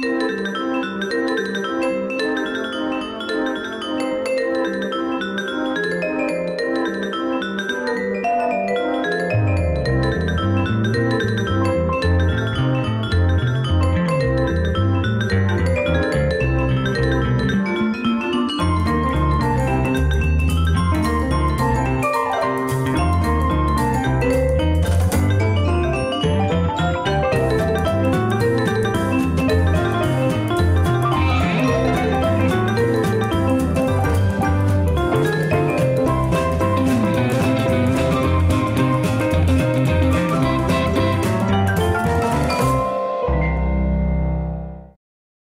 Música